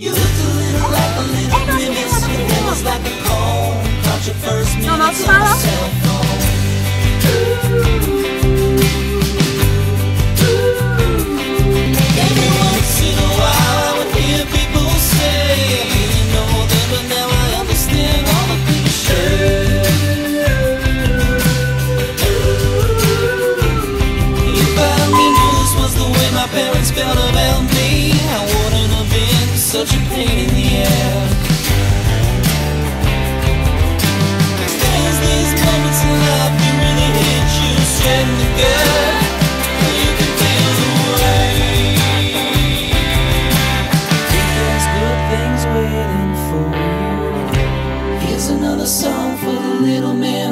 You look a little like a little minute, it was like a cold, caught your first minute, so such a pain in the air. There's these moments in life that really hit you straight in the gut. You can there's good things waiting for you Here's another song for the little man